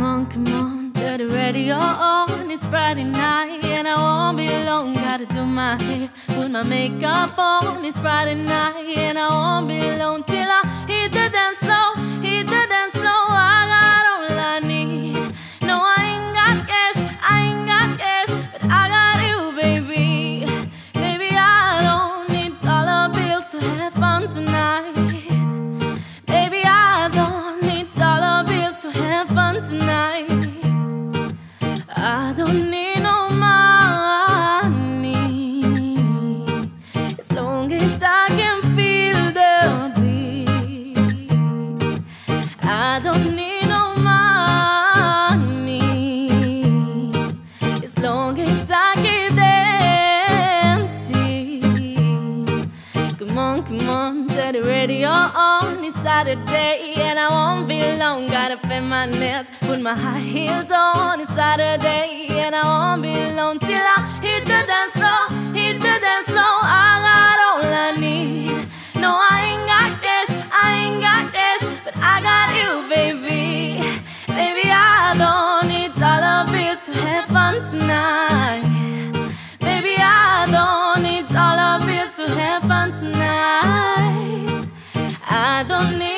Come on, come on, get the radio on. It's Friday night and I won't be long. Gotta do my hair, put my makeup on. It's Friday night and I won't be alone till I hit the dance floor, hit the dance floor. I got all I need. No, I ain't got cash, I ain't got cash, but I got you, baby. Baby, I don't need dollar bills to have fun tonight. Don't need no money as long as I keep dancing. Come on, come on, turn the radio on. It's Saturday and I won't be long. Gotta paint my nails, put my high heels on. It's Saturday and I δω ναι.